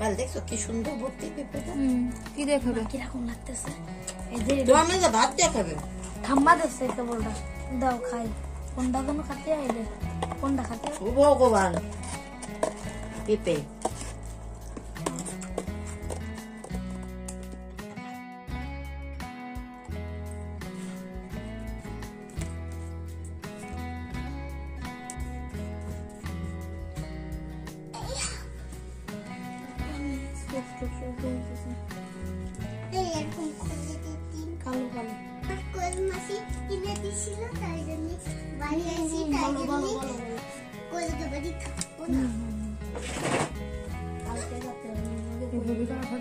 পাল দেখছ কি সুন্দর ভর্তি পেঁপেটা? কি দেখাবে? কীরকম লাগতেছে? এই যে তো আমি যে ভাত দেখাবে? খাম্বা দিচ্ছে কেবলটা দাও খাই। কোনটা কোনো খাতে আইলে? কোনটা খাতে? ভগবান। পেঁপে। কালো কালো কোল মাসি কিনে দিছিল তাই জন্য বাড়ি আসি তাই জন্য। কোলকে বাড়ি থাকব না কালকে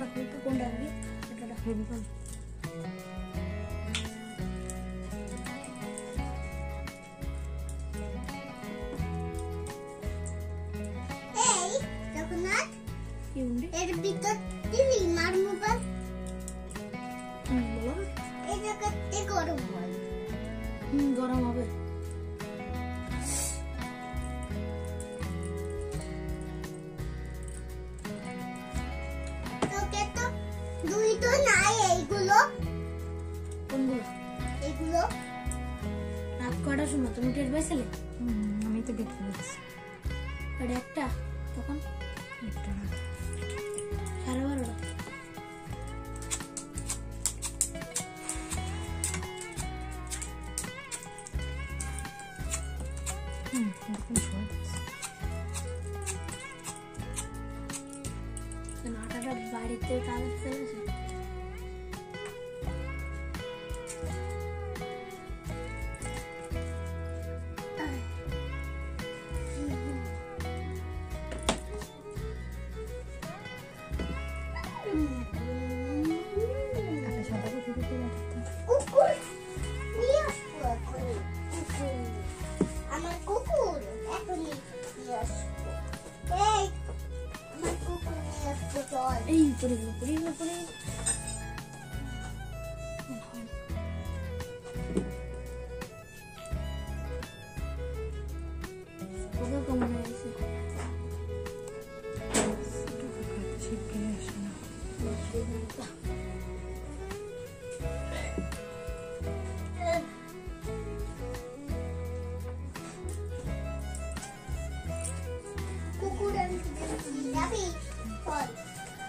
খুলতে কোনটা এটা হেভি গরম হবে। তোকে তো দুই তো নাই এইগুলো। কোনগুলো? এইগুলো। রাত কটার সময়? তুমি টের পাইছিলে? হুম, আমি তো গেট করেছি সাড়ে একটা তখন? একটা আসব এখন কুকুর আমার Hey, please, please, please. Kukuran sedang tidak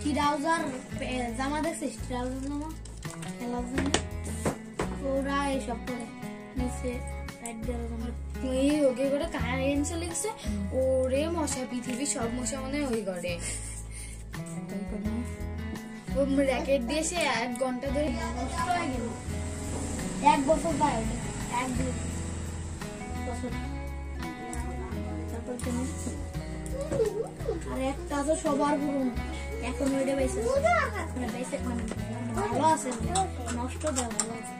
কি ট্রাউজার জামা দেখছিস ট্রাউজার জামা খেলার জন্য ওরা এই সব করে নিচে ওকে করে কারেন্ট চলে ওরে মশা পৃথিবীর সব মশা মনে ওই করে র্যাকেট দিয়ে সে এক ঘণ্টা ধরে এক বছর পায় এক বছর তারপর আর একটা তো সবার পুরনো। এখন ওইটা মানে পাইছে মানে ভালো আছে। নষ্ট দেওয়া ভালো আছে।